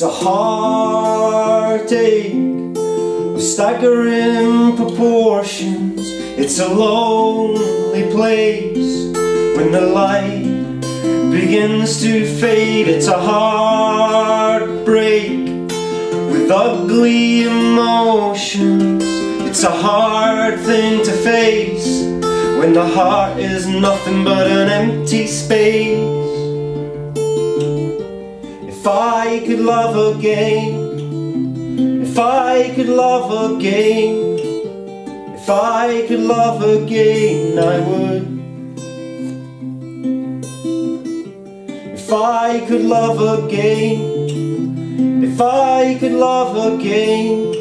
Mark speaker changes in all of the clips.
Speaker 1: a heartache of staggering proportions. It's a lonely place when the light begins to fade. It's a heartbreak with ugly emotions. It's a hard thing to face when the heart is nothing but an empty space. If I could love again, if I could love again, if I could love again, I would. If I could love again, if I could love again,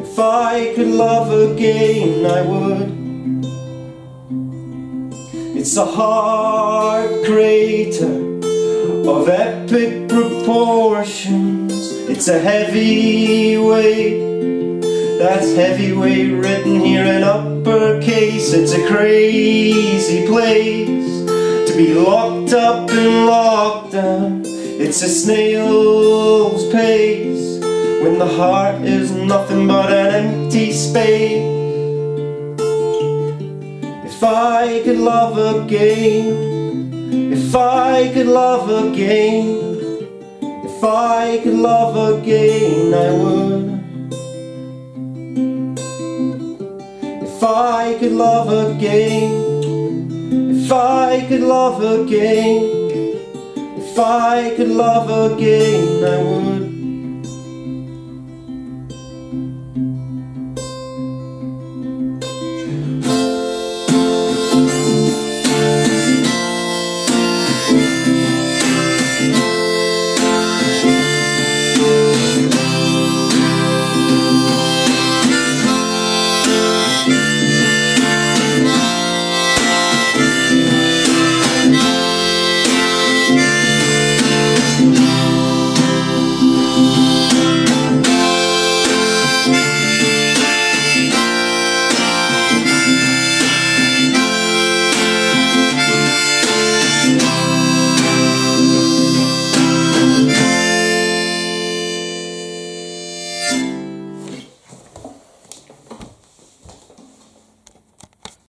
Speaker 1: if I could love again, I would. It's a heart crater of epic proportions. It's a heavy weight, that's heavyweight written here in uppercase. It's a crazy place to be locked up and locked down. It's a snail's pace when the heart is nothing but an empty space. If I could love again if I could love again If I could love again I would. If I could love again If I could love again If I could love again I would